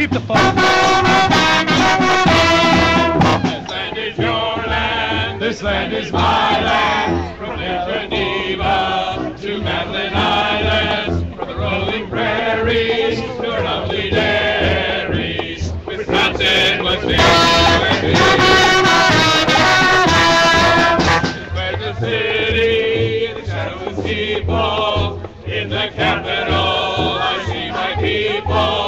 keep the phone. This land is your land. This land is my land. From Lake Geneva to Madeline Islands. From the rolling prairies to our lovely dairies. Wisconsin was built Where's the city? The shadows people. In the capital, I see my people.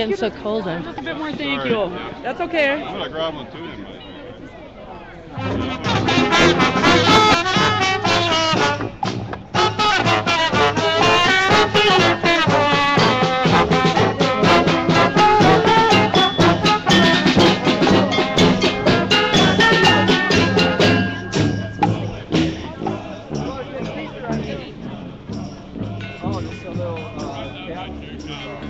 Getting so cold in. Just a bit more thank you. That's okay. I'm gonna grab one too. Oh, just a little, uh, yeah.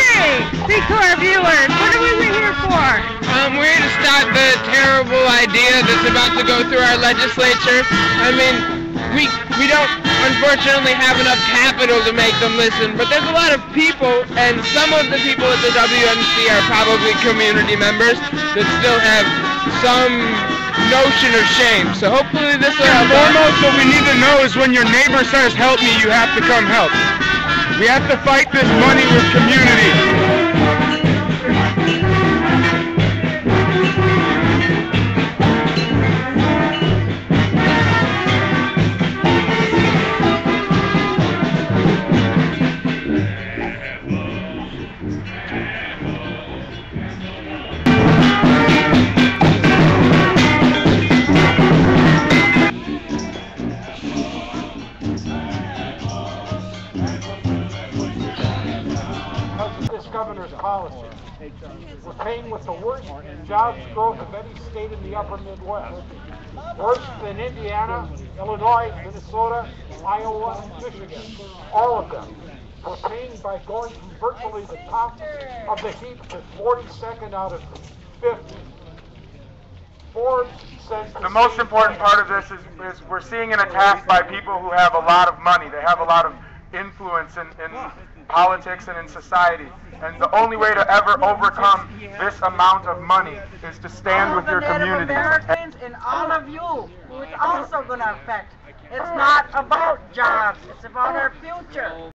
Hey, speak to our viewers. What are we here for? Um, we're to stop the terrible idea that's about to go through our legislature. I mean, we we don't unfortunately have enough capital to make them listen, but there's a lot of people, and some of the people at the WMC are probably community members that still have some notion of shame. So hopefully this will help. Foremost, what we need to know is when your neighbor says, help me, you have to come help. We have to fight this money with community. This governor's policy. We're paying with the worst jobs growth of any state in the upper Midwest. Worse than Indiana, Illinois, Minnesota, Iowa, Michigan, all of them. We're paying by going from virtually the top of the heap to 42nd out of 50. Forbes says The most important part of this is, is we're seeing an attack by people who have a lot of money. They have a lot of influence in, in politics and in society. And the only way to ever overcome this amount of money is to stand all with your community. Americans and all of you, who it's also going to affect. It's not about jobs. It's about our future.